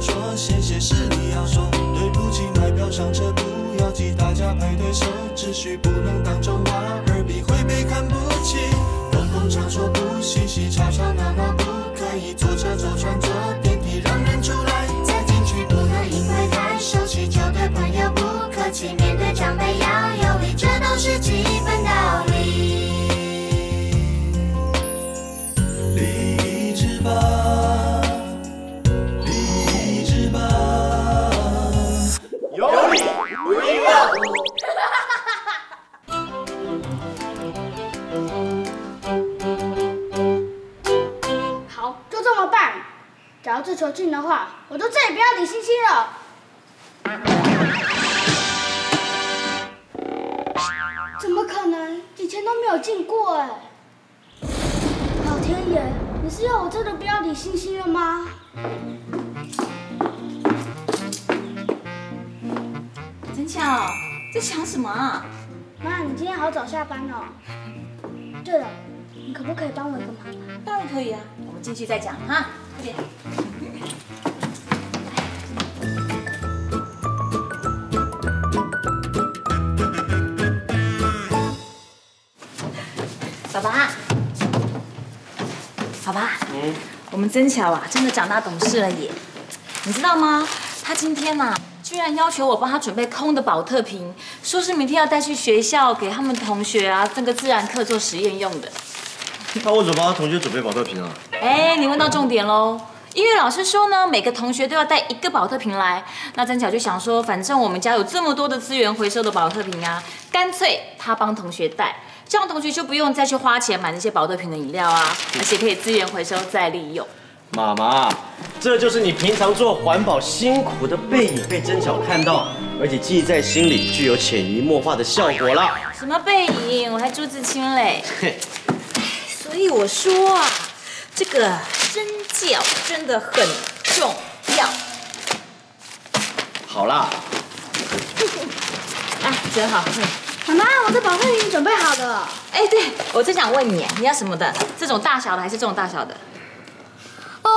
说，谢谢是你要说，对不起买票上车不要急，大家排队守秩序，不能当众挖耳鼻会被看不起。公共场所不嬉话，我都再也不要李星星了。怎么可能？以前都没有进过哎。老天爷，你是要我真的不要李星星了吗？真巧，在想什么啊？妈，你今天好早下班哦。对了，你可不可以帮我一个忙啊？当然可以啊，我们进去再讲哈，快点。嗯，我们真巧啊，真的长大懂事了耶！你知道吗？他今天呐、居然要求我帮他准备空的保特瓶，说是明天要带去学校给他们同学啊，这个自然课做实验用的。他为什么帮他同学准备保特瓶啊？哎，你问到重点喽。音乐老师说呢，每个同学都要带一个保特瓶来。那真巧就想说，反正我们家有这么多的资源回收的保特瓶啊，干脆他帮同学带，这样同学就不用再去花钱买那些保特瓶的饮料啊，而且可以资源回收再利用。妈妈，这就是你平常做环保辛苦的背影被真巧看到，而且记在心里，具有潜移默化的效果啦。什么背影，我还朱自清嘞。嘿，所以我说啊，这个身教真的很重要。好啦，哎，真好。嗯妈妈，我的宝贝已经准备好了。哎，对，我正想问你，你要什么的？这种大小的还是这种大小的？哦，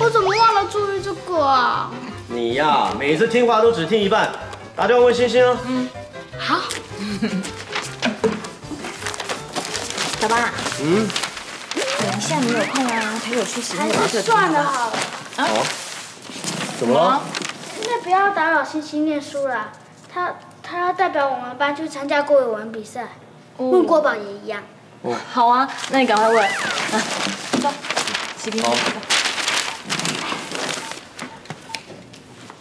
我怎么忘了注意这个啊？你呀，每次听话都只听一半。打电话问星星啊。好，爸爸，嗯，等一下你有空啊，陪我去洗个保特瓶是算了好不好好了。好。怎么了？现在不要打扰星星念书了，他他要代表我们班去参加国语文比赛，问国宝也一样。哦好啊，那你赶快问。啊，走，洗瓶子。好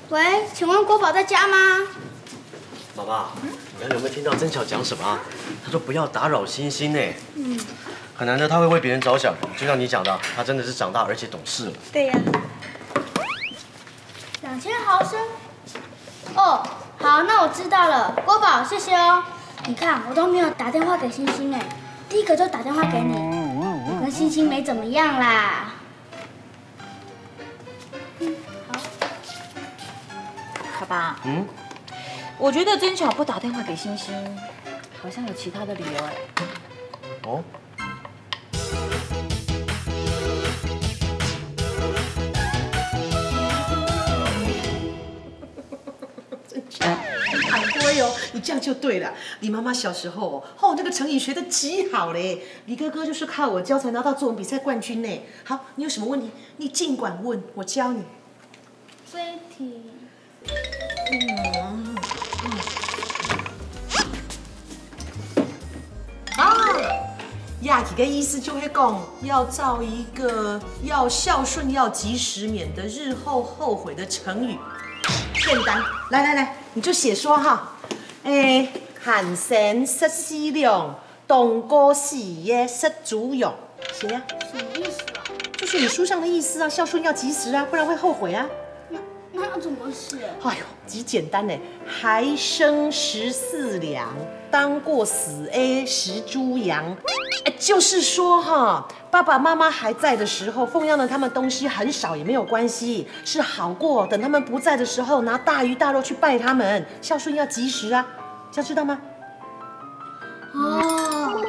喂，请问国宝在家吗？妈妈，你刚才有没有听到曾巧讲什么啊？他说不要打扰星星呢。嗯。很难得他会为别人着想，就像你讲的，他真的是长大而且懂事了。对呀、两好，那我知道了。国宝，谢谢哦。你看，我都没有打电话给星星哎，第一个就打电话给你。我跟星星没怎么样啦。嗯，好。爸爸，嗯，我觉得真巧不打电话给星星，好像有其他的理由哎。哦，哦，你这样就对了。你妈妈小时候哦，哦那个成语学的极好嘞。李哥哥就是靠我教才拿到作文比赛冠军呢。好，你有什么问题，你尽管问，我教你。这一题，啊，亚体的意思就会讲，要造一个要孝顺、要及时，免得日后后悔的成语。简单，来来来，你就写说哈，哎，寒生失思量，冬过时也失足勇，谁呀、什么意思啊？就是你书上的意思啊，孝顺要及时啊，不然会后悔啊。那那要怎么写？哎呦，极简单呢，还生十四两，当过死 A 十猪羊。哎，就是说哈，爸爸妈妈还在的时候，奉养了他们东西很少也没有关系，是好过等他们不在的时候，拿大鱼大肉去拜他们，孝顺要及时啊，这样知道吗？哦，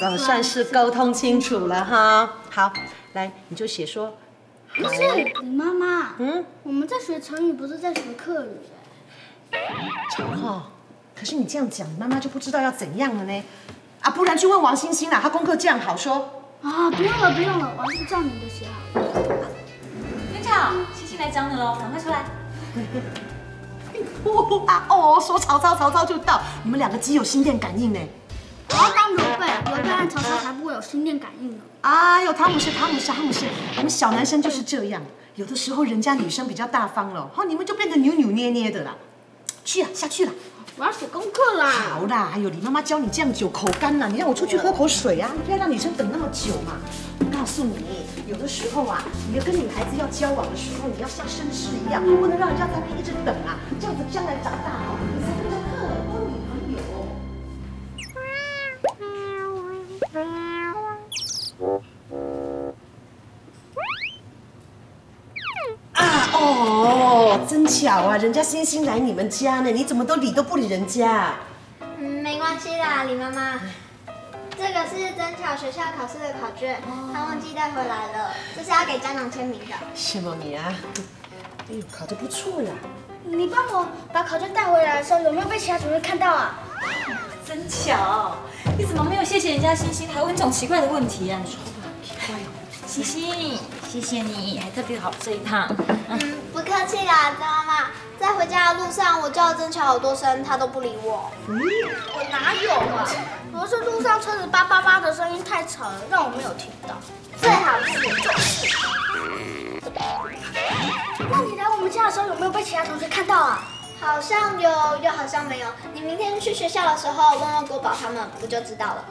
总算是沟通清楚了哈。好，来，你就写说，不是你妈妈，嗯，我们在学成语，不是在学客语哎。哦，可是你这样讲，妈妈就不知道要怎样了呢。啊，不然去问王星星啦，她功课这样好说。啊，不用了不用了，我还是照你的写好了。真巧，星星来找你喽，赶快出来。啊哦，说曹操，曹操就到。你们两个极有心电感应呢。我要当刘备，刘备和曹操才不会有心电感应呢。哎呦，汤姆斯，汤姆斯，汤姆斯，我们小男生就是这样，有的时候人家女生比较大方了，哈，你们就变得扭扭捏捏的啦。去啊，下去了。我要写功课啦。好啦，还有你妈妈教你这样久，口干了，你让我出去喝口水啊，不要让女生等那么久嘛。我告诉你，有的时候啊，你要跟女孩子要交往的时候，你要像绅士一样，不能让人家在那一直等啊，这样子将来长大哦，巧啊，人家星星来你们家呢，你怎么都理都不理人家？嗯，没关系啦，李妈妈。这个是真巧学校考试的考卷，他忘记带回来了，这是要给家长签名的。羡慕你啊！哎呦，考得不错呀。你帮我把考卷带回来的时候，有没有被其他同学看到啊？真巧，你怎么没有谢谢人家星星，还问这种奇怪的问题啊？你说奇怪哦。星星，谢谢你，还特别好这一趟。嗯，不客气啦，曾妈妈。在回家的路上，我叫真巧好多声，他都不理我。我哪有啊？我是路上车子叭叭叭的声音太吵了，让我没有听到。最好是就是。那你来我们家的时候有没有被其他同学看到啊？好像有，又好像没有。你明天去学校的时候问问国宝他们，不就知道了？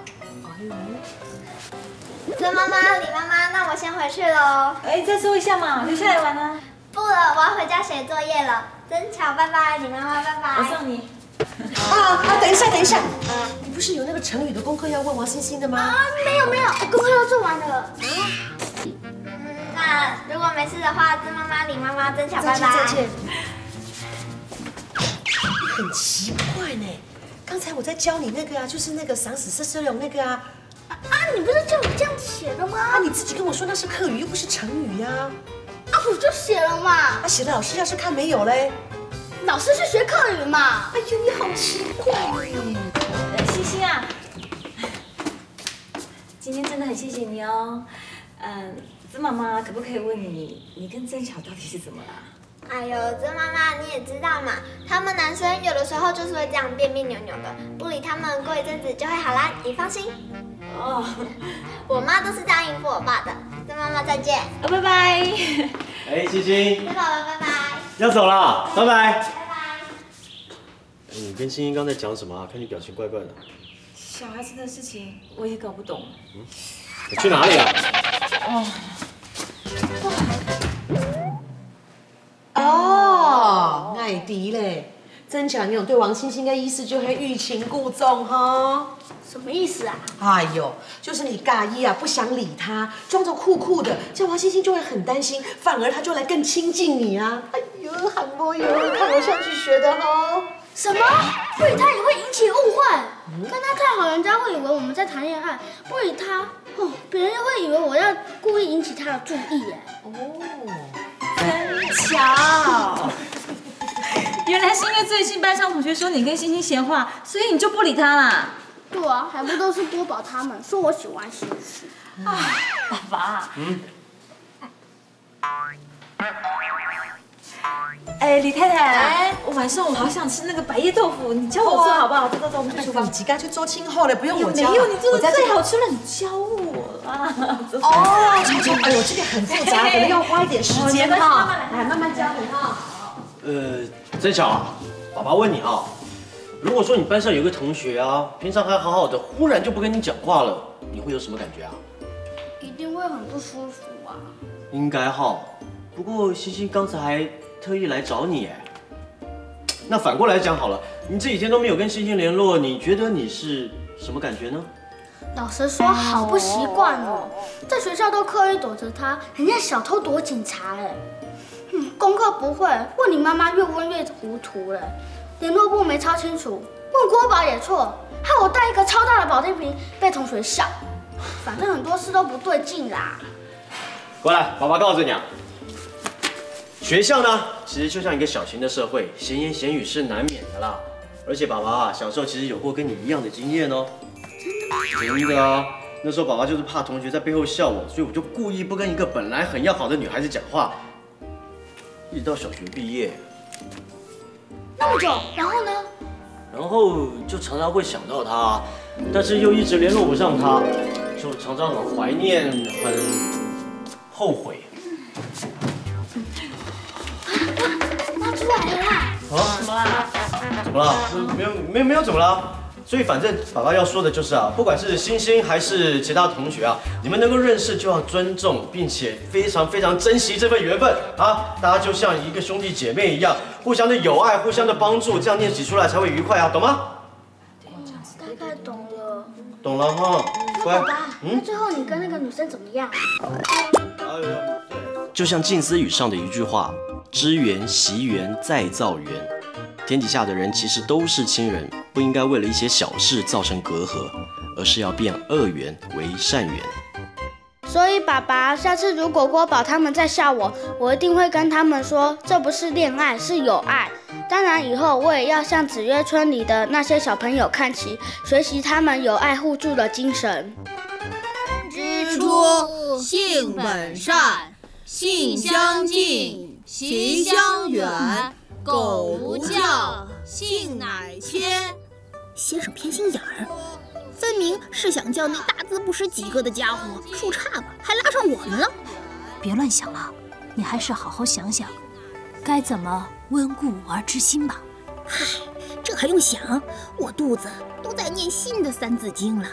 曾妈妈、李妈妈，那我先回去喽。哎，再说一下嘛，留下来玩啊。不了，我要回家写作业了。真巧，拜拜，你妈妈，拜拜。我送你。啊啊！等一下，等一下，你不是有那个成语的功课要问王星星的吗？啊，没有没有，功课都做完了。嗯，那如果没事的话，曾妈妈、李妈妈，真巧，拜拜。再见。很奇怪呢，刚才我在教你那个啊，就是那个赏死色色龙那个啊。啊，你不是叫我这样写的吗？啊，你自己跟我说那是客语，又不是成语呀。啊，我就写了嘛。那，写的老师要是看没有嘞？老师是学课语嘛。哎呦，你好奇怪呃，星星啊，今天真的很谢谢你哦。嗯，曾妈妈可不可以问你，你跟曾巧到底是怎么了？哎呦，曾妈妈你也知道嘛，他们男生有的时候就是会这样别别扭扭的，不理他们，过一阵子就会好啦，你放心。哦，我妈都是这样应付我爸的。曾妈妈再见。哦，拜拜。哎，星星，曾宝宝拜拜。要走了，拜拜。拜拜。哎，你跟星星刚才讲什么啊？看你表情怪怪的。小孩子的事情我也搞不懂。你去哪里啊？哦，哦艾迪嘞，真巧，你有对王星星的意思就会欲擒故纵哈。什么意思啊？哎呦，就是你尬意啊，不想理他，装着酷酷的，这样王星星就会很担心，反而他就来更亲近你啊。哎呦，韩国语看我上去学的哦。什么？不理他也会引起误会？跟他太好，人家会以为我们在谈恋爱；不理他，哦，别人又会以为我要故意引起他的注意耶。哦，真巧，原来是因为最近班上同学说你跟星星闲话，所以你就不理他啦。对啊，还不都是多宝他们说我喜欢星星。爸爸。嗯。哎，李太太，我晚上我好想吃那个白叶豆腐，你教我做好不好？走走走，我们去厨房。你几干去做清后了，不用我教。没有，你做的最好吃了，你教我啦。哦，哎呦，这个很复杂，可能要花一点时间哈。来，慢慢教你哈。呃，真巧啊，爸爸问你啊，如果说你班上有个同学啊，平常还好好的，忽然就不跟你讲话了，你会有什么感觉啊？一定会很不舒服啊。应该哈，不过星星刚才还特意来找你哎。那反过来讲好了，你这几天都没有跟星星联络，你觉得你是什么感觉呢？老实说，好不习惯哦，在学校都刻意躲着他，很像小偷躲警察哎。嗯，功课不会，问你妈妈越问越糊涂了，联络簿没抄清楚，问国宝也错，害我带一个超大的保健瓶被同学笑，反正很多事都不对劲啦。过来，爸爸告诉你啊，学校呢，其实就像一个小型的社会，闲言闲语是难免的啦。而且爸爸啊，小时候其实有过跟你一样的经验哦。真的？真的啊！那时候爸爸就是怕同学在背后笑我，所以我就故意不跟一个本来很要好的女孩子讲话，一直到小学毕业。那么久，然后呢？然后就常常会想到他，但是又一直联络不上他，就常常很怀念，很后悔。拿出来了啦！啊？怎么啦？怎么了？没有，没有，没有，怎么了？所以反正爸爸要说的就是啊，不管是星星还是其他同学啊，你们能够认识就要尊重，并且非常非常珍惜这份缘分啊！大家就像一个兄弟姐妹一样，互相的友爱，互相的帮助，这样念起出来才会愉快啊，懂吗？大概懂了。懂了哈，乖爸。爸，那最后你跟那个女生怎么样？就像近思语上的一句话：“知缘、惜缘、再造缘。”天底下的人其实都是亲人，不应该为了一些小事造成隔阂，而是要变恶缘为善缘。所以爸爸，下次如果郭宝他们再笑我，我一定会跟他们说，这不是恋爱，是友爱。当然，以后我也要向子约村里的那些小朋友看齐，学习他们友爱互助的精神。之初，性本善，性相近，习相远。苟不教，性乃迁。先生偏心眼儿，分明是想叫那大字不识几个的家伙树杈吧，还拉上我们了。别乱想了，你还是好好想想，该怎么温故而知新吧。嗨，这还用想？我肚子都在念新的《三字经》了。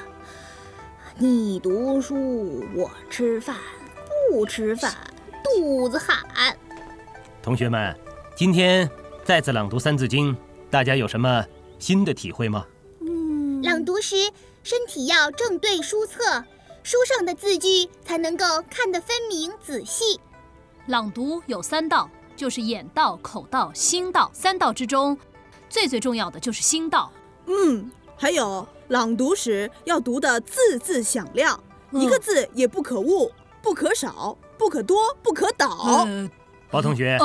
你读书，我吃饭，不吃饭，肚子喊。同学们，今天。再次朗读《三字经》，大家有什么新的体会吗？嗯，朗读时身体要正对书册，书上的字句才能够看得分明仔细。朗读有三道，就是眼道、口道、心道。三道之中，最最重要的就是心道。嗯，还有朗读时要读的字字响亮，一个字也不可误，不可少，不可多，不可倒。包同学，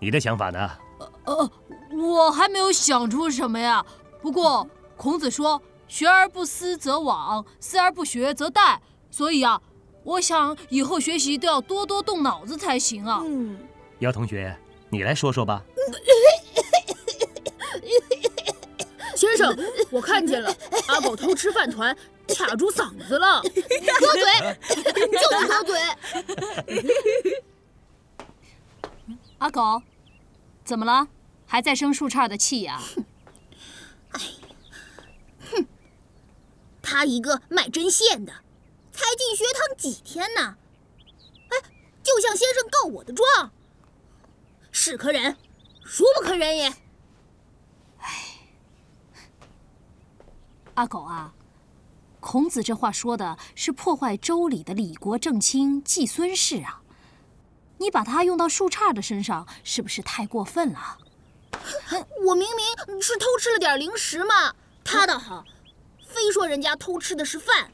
你的想法呢？呃，我还没有想出什么呀。不过孔子说“学而不思则罔，思而不学则殆”，所以啊，我想以后学习都要多多动脑子才行啊。嗯，姚同学，你来说说吧。先生，我看见了，阿狗偷吃饭团，卡住嗓子了。合嘴，就是合嘴。阿狗。怎么了？还在生树杈的气呀？哎，他一个卖针线的，才进学堂几天呢？哎，就向先生告我的状，是可忍，孰不可忍也。哎，阿狗啊，孔子这话说的是破坏周礼的李国正卿季孙氏啊。你把它用到树杈的身上，是不是太过分了？我明明是偷吃了点零食嘛，他倒好，非说人家偷吃的是饭，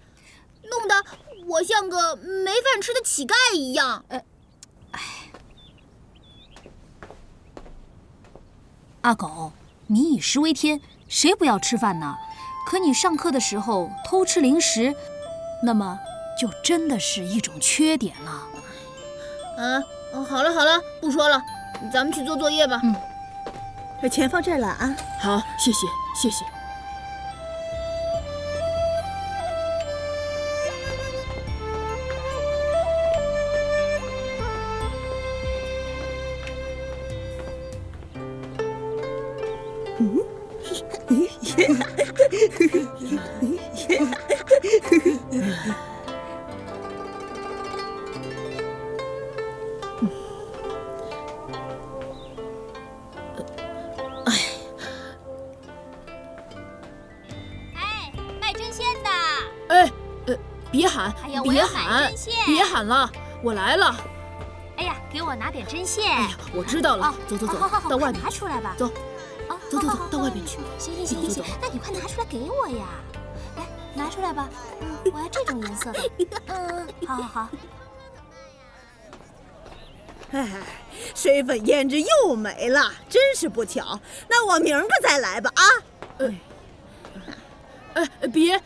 弄得我像个没饭吃的乞丐一样。呃，哎，阿狗，民以食为天，谁不要吃饭呢？可你上课的时候偷吃零食，那么就真的是一种缺点了。啊。哦，好了好了，不说了，咱们去做作业吧。嗯，钱放这儿了啊。好，谢谢谢谢。我知道了。走走走，到外面拿出来吧。走，走走走，到外面去。行行行行行，那你快拿出来给我呀！来，拿出来吧。嗯，我要这种颜色的。嗯，好好好。哎，水粉胭脂又没了，真是不巧。那我明儿个再来吧啊！哎，别别，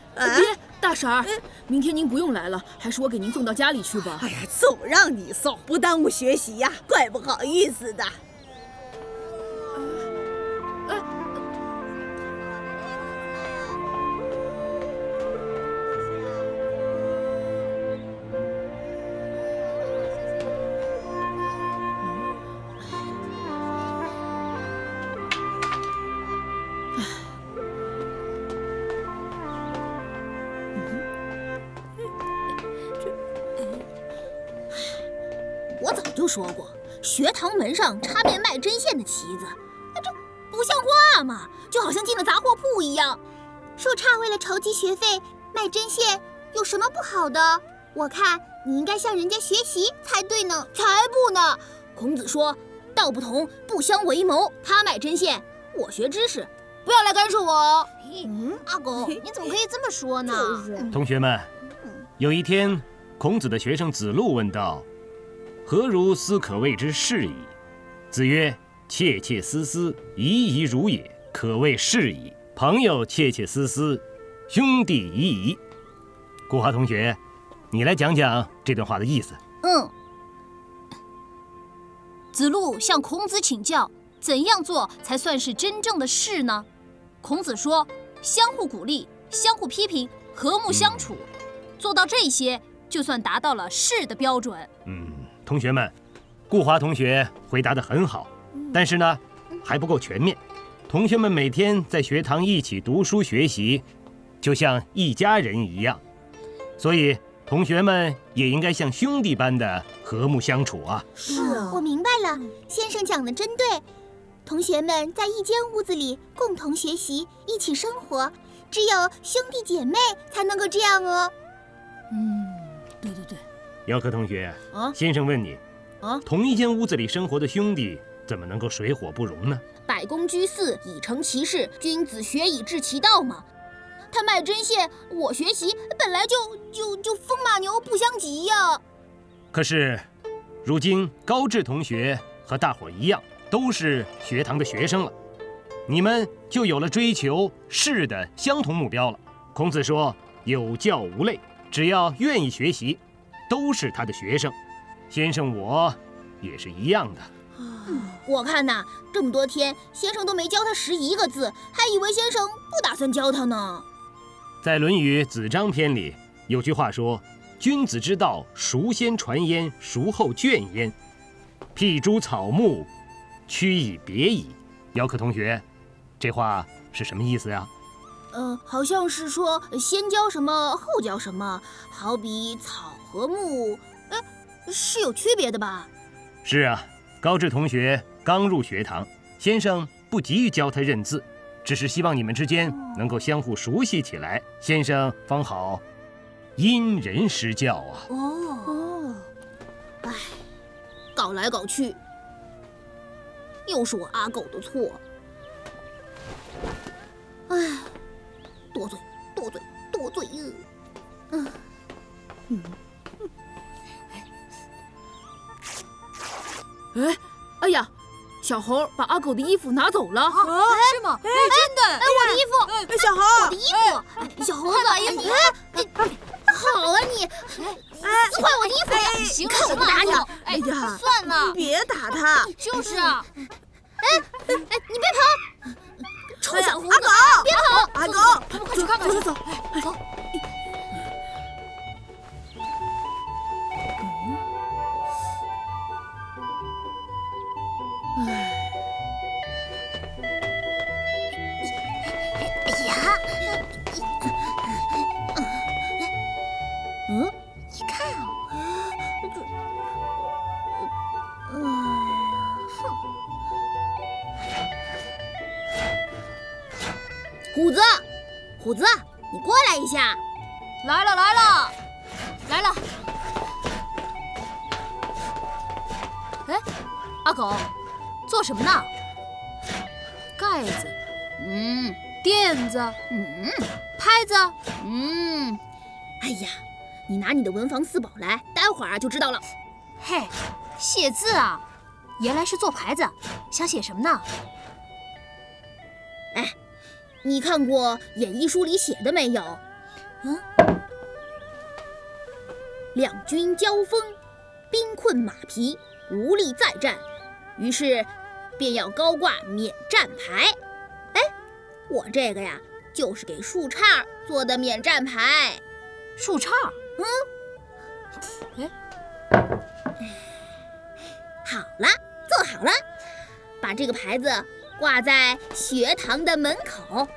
大婶儿，明天您不用来了，还是我给您送到家里去吧。哎呀，总让你送，不耽误学习呀，怪不好意思的。我就说过，学堂门上插面卖针线的旗子，那这不像话嘛，就好像进了杂货铺一样。树杈为了筹集学费卖针线，有什么不好的？我看你应该向人家学习才对呢。才不呢！孔子说，道不同不相为谋。他卖针线，我学知识，不要来干涉我。嗯，阿狗，你怎么可以这么说呢？同学们，有一天，孔子的学生子路问道：“何如斯可谓之是矣？”子曰：“切切思思，怡怡如也，可谓是矣。朋友切切思思，兄弟怡怡。”顾华同学，你来讲讲这段话的意思。嗯。子路向孔子请教，怎样做才算是真正的士呢？孔子说：相互鼓励，相互批评，和睦相处，做到这些，就算达到了士的标准。嗯，同学们，顾华同学回答得很好，但是呢，还不够全面。同学们每天在学堂一起读书学习，就像一家人一样，所以同学们也应该像兄弟般的和睦相处啊。是啊，我明白了，先生讲的真对。同学们在一间屋子里共同学习，一起生活，只有兄弟姐妹才能够这样哦。嗯。姚科同学，啊，先生问你，啊，同一间屋子里生活的兄弟，怎么能够水火不容呢？百公居肆，以成其事；君子学以致其道嘛。他卖针线，我学习，本来就就就风马牛不相及呀。可是，如今高志同学和大伙一样，都是学堂的学生了，你们就有了追求士的相同目标了。孔子说：“有教无类，只要愿意学习，都是他的学生。”先生我也是一样的。我看呐，这么多天，先生都没教他识一个字，还以为先生不打算教他呢。在《论语·子张篇》里有句话说：“君子之道，孰先传焉，孰后倦焉？辟诸草木，屈以别矣。”姚可同学，这话是什么意思呀？呃，好像是说先教什么，后教什么，好比草和睦，哎，是有区别的吧？是啊，高志同学刚入学堂，先生不急于教他认字，只是希望你们之间能够相互熟悉起来，先生方好因人施教啊。哦哦，哎，搞来搞去，又是我阿狗的错。小猴把阿狗的衣服拿走了，啊是吗？哎，真的，哎，我的衣服，哎，小猴，我的衣服，小猴子，衣服，好啊你，哎，撕坏我的衣服呀！行看我不打你，哎呀，算了，别打他，就是啊，哎哎，你别跑，臭小猴狗，别跑，阿狗，咱们快去看看去，走，走。哎什么呢？盖子，嗯，垫子，嗯，拍子，嗯，哎呀，你拿你的文房四宝来，待会儿啊就知道了。嘿，写字啊，原来是做牌子，想写什么呢？哎，你看过演义书里写的没有？嗯，两军交锋，兵困马疲，无力再战，于是便要高挂免战牌。哎，我这个呀，就是给树杈做的免战牌。树杈？嗯。哎，好了，做好了，把这个牌子挂在学堂的门口，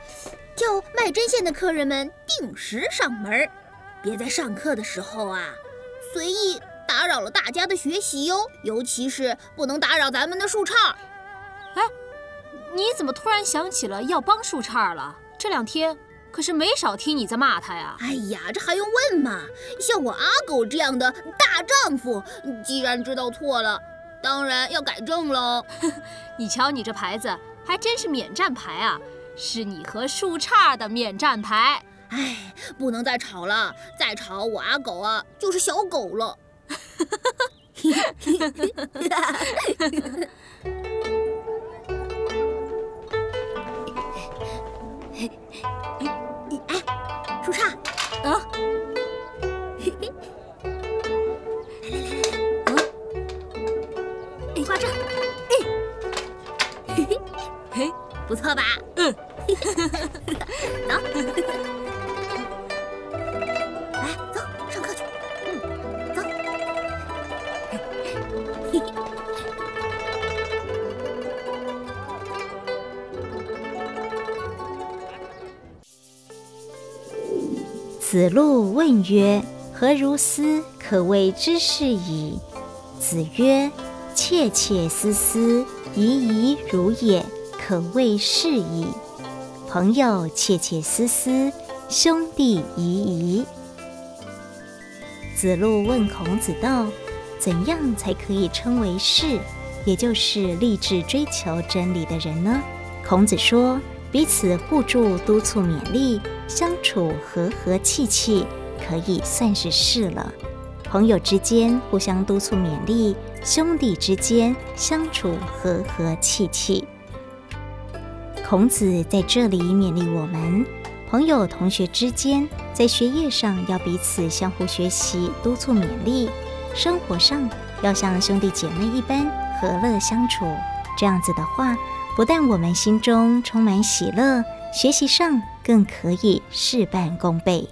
叫卖针线的客人们定时上门，别在上课的时候啊，随意打扰了大家的学习哟。尤其是不能打扰咱们的树杈。哎，你怎么突然想起了要帮树杈了？这两天可是没少听你在骂他呀。哎呀，这还用问吗？像我阿狗这样的大丈夫，既然知道错了，当然要改正喽。你瞧你这牌子，还真是免战牌啊！是你和树杈的免战牌。哎，不能再吵了，再吵我阿狗啊就是小狗了。哎，树杈，啊，来来来来来，嗯，挂这，哎，嘿嘿嘿，不错吧？嗯，走，子路问曰：“何如斯？可谓知是矣。”子曰：“切切思思，怡怡如也，可谓是矣。”朋友切切思思，兄弟怡怡。子路问孔子道：“怎样才可以称为士，也就是立志追求真理的人呢？”孔子说：“彼此互助、督促、勉励，相处和和气气，可以算是事了。朋友之间互相督促、勉励，兄弟之间相处和和气气。”孔子在这里勉励我们，朋友、同学之间在学业上要彼此相互学习、督促勉励；生活上要像兄弟姐妹一般和乐相处。这样子的话，不但我们心中充满喜乐，学习上更可以事半功倍。